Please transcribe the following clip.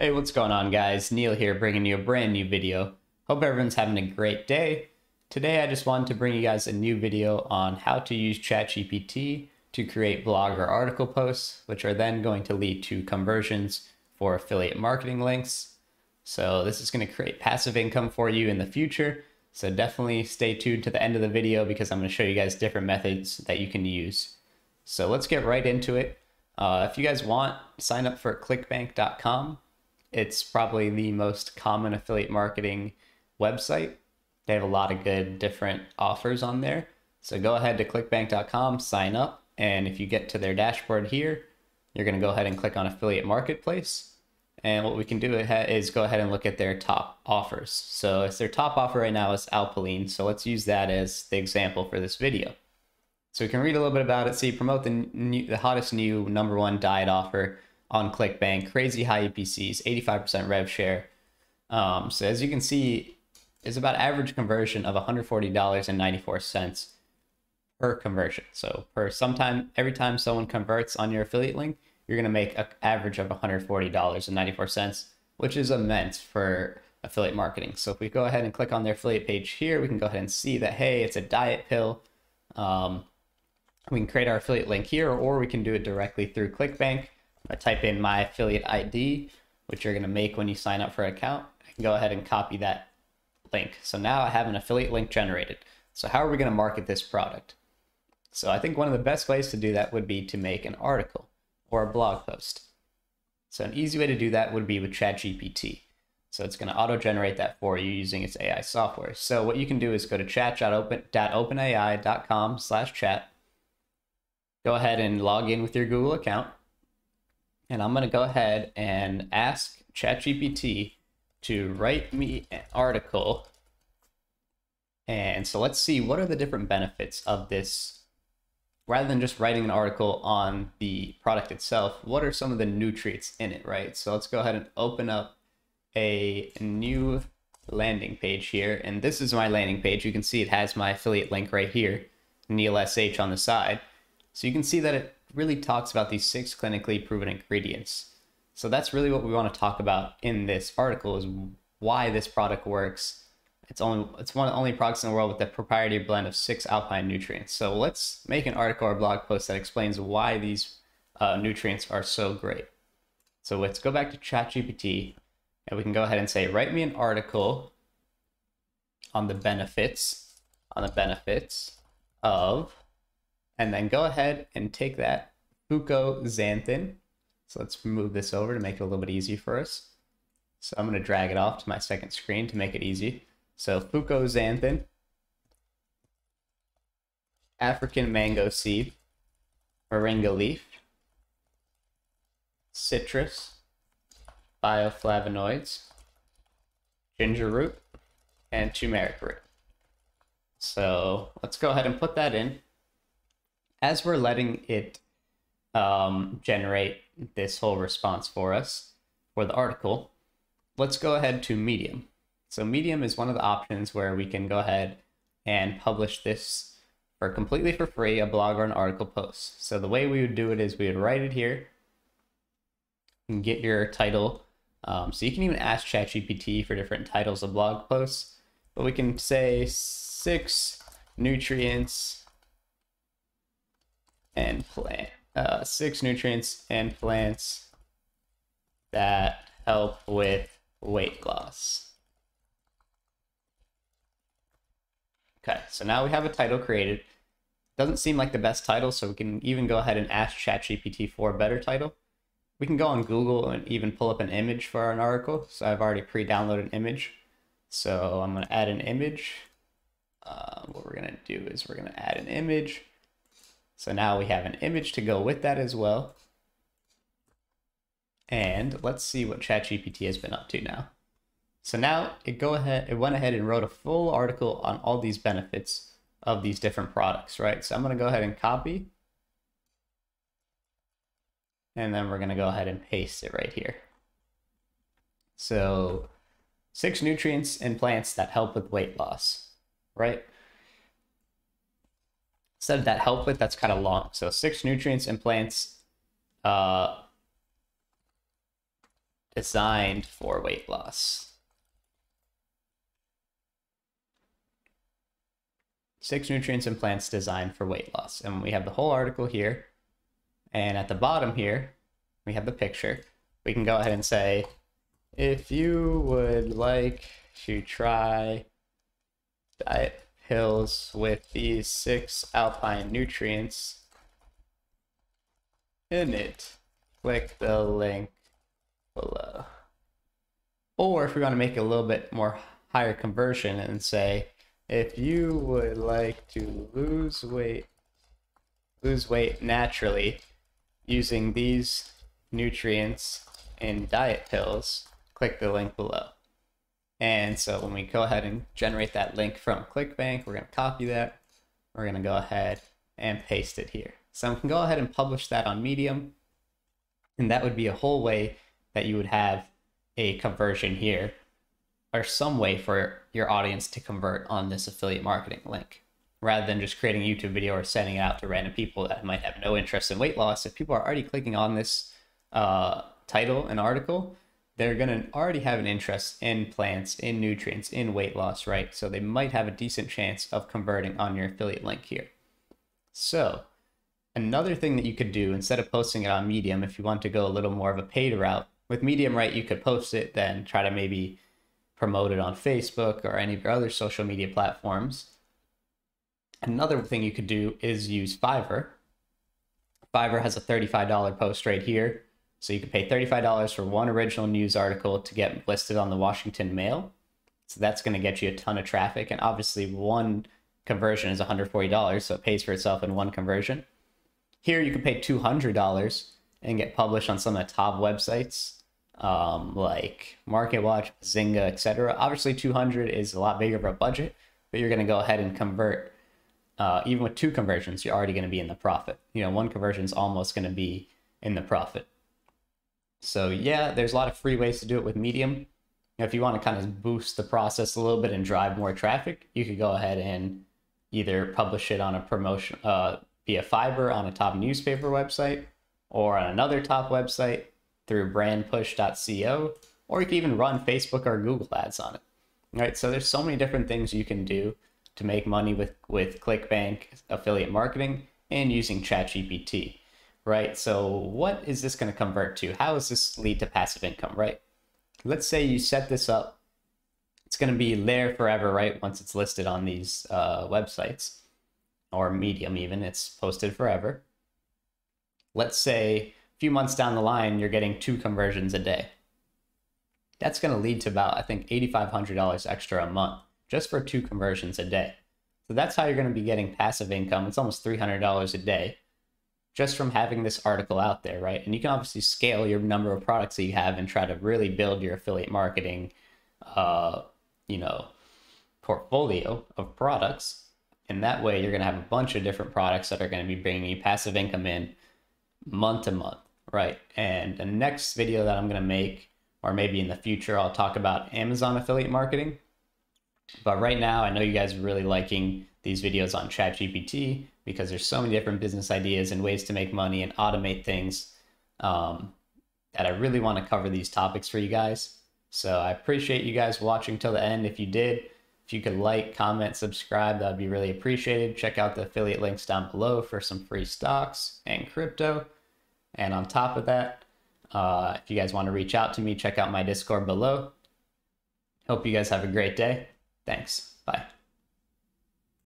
Hey, what's going on guys? Neil here bringing you a brand new video. Hope everyone's having a great day. Today I just wanted to bring you guys a new video on how to use ChatGPT to create blog or article posts, which are then going to lead to conversions for affiliate marketing links. So this is going to create passive income for you in the future. So definitely stay tuned to the end of the video because I'm going to show you guys different methods that you can use. So let's get right into it. Uh, if you guys want, sign up for clickbank.com. It's probably the most common affiliate marketing website. They have a lot of good different offers on there. So go ahead to clickbank.com, sign up, and if you get to their dashboard here, you're going to go ahead and click on affiliate marketplace. And what we can do is go ahead and look at their top offers. So it's their top offer right now is Alpilean. So let's use that as the example for this video. So we can read a little bit about it. See, promote the new, the hottest new number one diet offer on ClickBank. Crazy high EPCs, 85% rev share. Um, so as you can see, it's about average conversion of $140.94 per conversion. So per sometime every time someone converts on your affiliate link, you're gonna make an average of $140.94, which is immense for affiliate marketing. So if we go ahead and click on their affiliate page here, we can go ahead and see that hey, it's a diet pill. Um, we can create our affiliate link here, or we can do it directly through ClickBank. I type in my affiliate ID, which you're going to make when you sign up for an account. I can go ahead and copy that link. So now I have an affiliate link generated. So how are we going to market this product? So I think one of the best ways to do that would be to make an article or a blog post. So an easy way to do that would be with ChatGPT. So it's going to auto-generate that for you using its AI software. So what you can do is go to chat.openai.com slash chat go ahead and log in with your Google account. And I'm going to go ahead and ask ChatGPT to write me an article. And so let's see what are the different benefits of this. Rather than just writing an article on the product itself, what are some of the nutrients in it, right? So let's go ahead and open up a new landing page here. And this is my landing page. You can see it has my affiliate link right here, Neil SH on the side. So you can see that it really talks about these six clinically proven ingredients. So that's really what we want to talk about in this article is why this product works. It's only it's one of the only products in the world with a proprietary blend of six alpine nutrients. So let's make an article or blog post that explains why these uh, nutrients are so great. So let's go back to ChatGPT and we can go ahead and say, write me an article on the benefits, on the benefits of and then go ahead and take that fucoxanthin. So let's move this over to make it a little bit easier for us. So I'm going to drag it off to my second screen to make it easy. So fucoxanthin, African mango seed, moringa leaf, citrus, bioflavonoids, ginger root, and turmeric root. So let's go ahead and put that in as we're letting it um, generate this whole response for us for the article, let's go ahead to Medium. So Medium is one of the options where we can go ahead and publish this for completely for free, a blog or an article post. So the way we would do it is we would write it here and get your title. Um, so you can even ask ChatGPT for different titles of blog posts, but we can say six nutrients and plant uh, six nutrients and plants that help with weight loss. Okay, so now we have a title created. Doesn't seem like the best title, so we can even go ahead and ask ChatGPT for a better title. We can go on Google and even pull up an image for an article. So I've already pre-downloaded an image. So I'm going to add an image. Uh, what we're going to do is we're going to add an image. So now we have an image to go with that as well. And let's see what ChatGPT has been up to now. So now it go ahead, it went ahead and wrote a full article on all these benefits of these different products, right? So I'm going to go ahead and copy. And then we're going to go ahead and paste it right here. So six nutrients in plants that help with weight loss, right? Of that help with, that's kind of long. So six nutrients in plants uh, designed for weight loss. Six nutrients in plants designed for weight loss. And we have the whole article here. And at the bottom here, we have the picture. We can go ahead and say, if you would like to try diet pills with these six alpine nutrients in it, click the link below. Or if we want to make it a little bit more higher conversion and say, if you would like to lose weight, lose weight naturally using these nutrients in diet pills, click the link below. And so when we go ahead and generate that link from ClickBank, we're going to copy that. We're going to go ahead and paste it here. So we can go ahead and publish that on Medium. And that would be a whole way that you would have a conversion here or some way for your audience to convert on this affiliate marketing link rather than just creating a YouTube video or sending it out to random people that might have no interest in weight loss. If people are already clicking on this uh, title and article, they're going to already have an interest in plants, in nutrients, in weight loss, right? So they might have a decent chance of converting on your affiliate link here. So another thing that you could do instead of posting it on Medium, if you want to go a little more of a paid route, with Medium, right, you could post it, then try to maybe promote it on Facebook or any of your other social media platforms. Another thing you could do is use Fiverr. Fiverr has a $35 post right here. So you could pay $35 for one original news article to get listed on the Washington Mail. So that's going to get you a ton of traffic. And obviously, one conversion is $140, so it pays for itself in one conversion. Here, you can pay $200 and get published on some of the top websites um, like MarketWatch, Zynga, etc. Obviously, 200 is a lot bigger of a budget, but you're going to go ahead and convert. Uh, even with two conversions, you're already going to be in the profit. You know, one conversion is almost going to be in the profit. So yeah, there's a lot of free ways to do it with Medium. If you want to kind of boost the process a little bit and drive more traffic, you could go ahead and either publish it on a promotion uh, via Fiverr on a top newspaper website or on another top website through brandpush.co, or you can even run Facebook or Google ads on it. Right? So there's so many different things you can do to make money with, with ClickBank affiliate marketing and using ChatGPT right? So what is this going to convert to? How does this lead to passive income, right? Let's say you set this up. It's going to be there forever, right? Once it's listed on these uh, websites or Medium even, it's posted forever. Let's say a few months down the line, you're getting two conversions a day. That's going to lead to about, I think, $8,500 extra a month just for two conversions a day. So that's how you're going to be getting passive income. It's almost $300 a day just from having this article out there, right? And you can obviously scale your number of products that you have and try to really build your affiliate marketing, uh, you know, portfolio of products. And that way, you're going to have a bunch of different products that are going to be bringing you passive income in month to month, right? And the next video that I'm going to make, or maybe in the future, I'll talk about Amazon affiliate marketing. But right now, I know you guys are really liking these videos on ChatGPT because there's so many different business ideas and ways to make money and automate things um, that I really want to cover these topics for you guys. So I appreciate you guys watching till the end. If you did, if you could like, comment, subscribe, that'd be really appreciated. Check out the affiliate links down below for some free stocks and crypto. And on top of that, uh, if you guys want to reach out to me, check out my Discord below. Hope you guys have a great day. Thanks. Bye.